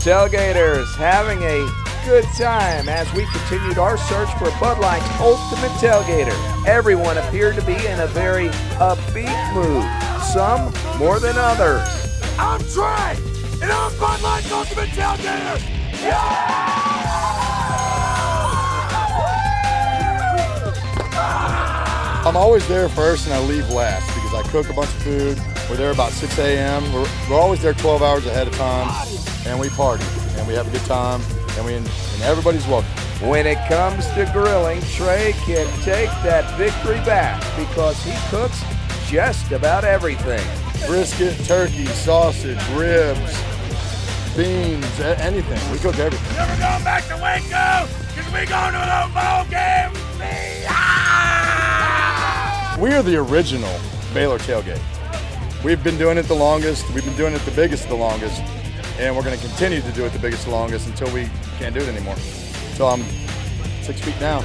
tailgaters having a good time as we continued our search for Bud Light's ultimate tailgater. Everyone appeared to be in a very upbeat mood, some more than others. I'm Trey, and I'm Bud Light's ultimate tailgater. Yeah! I'm always there first and I leave last because I cook a bunch of food. We're there about 6 a.m. We're, we're always there 12 hours ahead of time and we party and we have a good time and, we, and everybody's welcome. When it comes to grilling, Trey can take that victory back because he cooks just about everything. Brisket, turkey, sausage, ribs, beans, anything. We cook everything. Never going back to Waco because we going to the bowl game. We are the original Baylor tailgate. We've been doing it the longest. We've been doing it the biggest the longest. And we're going to continue to do it the biggest the longest until we can't do it anymore. So I'm six feet down.